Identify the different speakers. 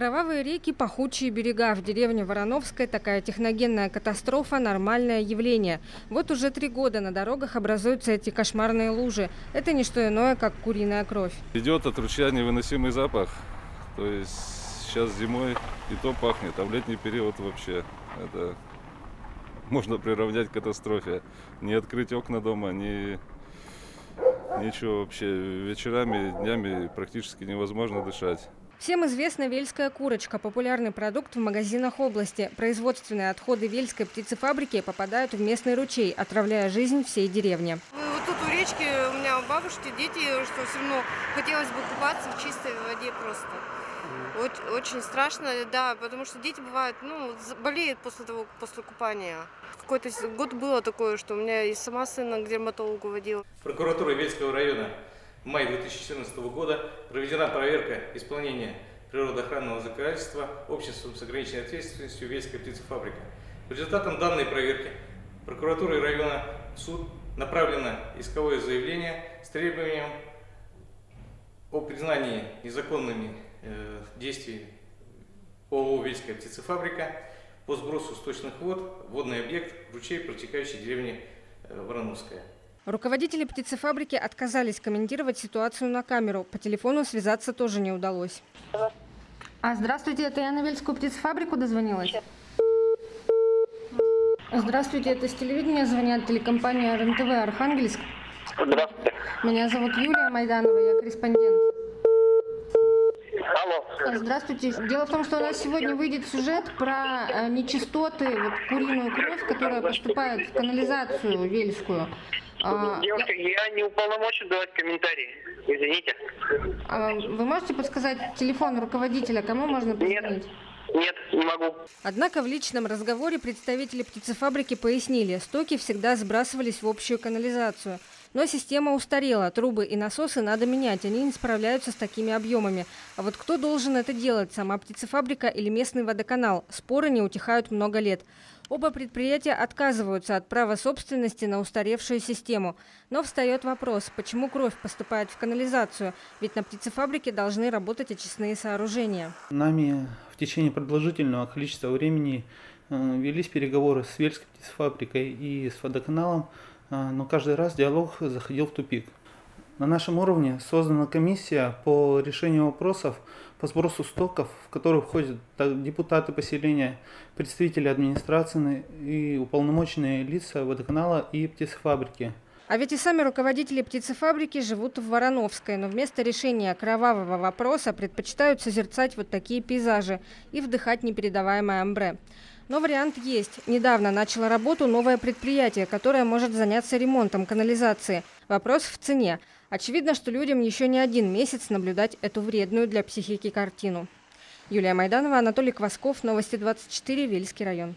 Speaker 1: Кровавые реки, пахучие берега. В деревне Вороновской такая техногенная катастрофа – нормальное явление. Вот уже три года на дорогах образуются эти кошмарные лужи. Это не что иное, как куриная кровь.
Speaker 2: Идет от ручья невыносимый запах. То есть сейчас зимой и то пахнет, а в летний период вообще это можно приравнять к катастрофе. Не открыть окна дома, ни ничего вообще. Вечерами, днями практически невозможно дышать.
Speaker 1: Всем известна вельская курочка – популярный продукт в магазинах области. Производственные отходы вельской птицефабрики попадают в местный ручей, отравляя жизнь всей деревни.
Speaker 3: Вот тут у речки у меня у бабушки дети, что все равно хотелось бы купаться в чистой воде просто. Очень, очень страшно, да, потому что дети бывают, ну, болеют после того, после купания. Какой-то год было такое, что у меня и сама сына к дерматологу водила.
Speaker 4: Прокуратура Вельского района в мае 2014 года проведена проверка исполнения природоохранного законодательства обществом с ограниченной ответственностью Вельская птицефабрика. По результатам данной проверки прокуратурой района суд направлено исковое заявление с требованием о признании незаконными э, действий ООО «Вельская птицефабрика» по сбросу сточных вод, водный объект, ручей, протекающий в деревне э, Вороновская.
Speaker 1: Руководители птицефабрики отказались комментировать ситуацию на камеру. По телефону связаться тоже не удалось. А, здравствуйте, это я на Вельскую птицефабрику дозвонилась? Здравствуйте, это с телевидения звонят телекомпания РНТВ «Архангельск».
Speaker 5: Здравствуйте.
Speaker 1: Меня зовут Юлия Майданова, я корреспондент.
Speaker 5: Алло.
Speaker 1: Здравствуйте. Дело в том, что у нас сегодня выйдет сюжет про э, нечистоты, вот куриную кровь, которая поступает в канализацию вельскую.
Speaker 5: А, Девушка, я не уполномочен давать комментарии. Извините.
Speaker 1: А вы можете подсказать телефон руководителя, кому можно позвонить?
Speaker 5: Нет. Нет, не могу.
Speaker 1: Однако в личном разговоре представители птицефабрики пояснили, стоки всегда сбрасывались в общую канализацию. Но система устарела, трубы и насосы надо менять, они не справляются с такими объемами. А вот кто должен это делать, сама птицефабрика или местный водоканал? Споры не утихают много лет. Оба предприятия отказываются от права собственности на устаревшую систему. Но встает вопрос, почему кровь поступает в канализацию? Ведь на птицефабрике должны работать очистные сооружения.
Speaker 6: Нами в течение продолжительного количества времени э, велись переговоры с Вельской птицефабрикой и с водоканалом, но каждый раз диалог заходил в тупик. На нашем уровне создана комиссия по решению вопросов по сбросу стоков, в которую входят депутаты поселения, представители администрации и уполномоченные лица водоканала и птицефабрики.
Speaker 1: А ведь и сами руководители птицефабрики живут в Вороновской, но вместо решения кровавого вопроса предпочитают созерцать вот такие пейзажи и вдыхать непередаваемое амбре. Но вариант есть. Недавно начало работу новое предприятие, которое может заняться ремонтом канализации. Вопрос в цене. Очевидно, что людям еще не один месяц наблюдать эту вредную для психики картину. Юлия Майданова, Анатолий Квасков, Новости 24, Вельский район.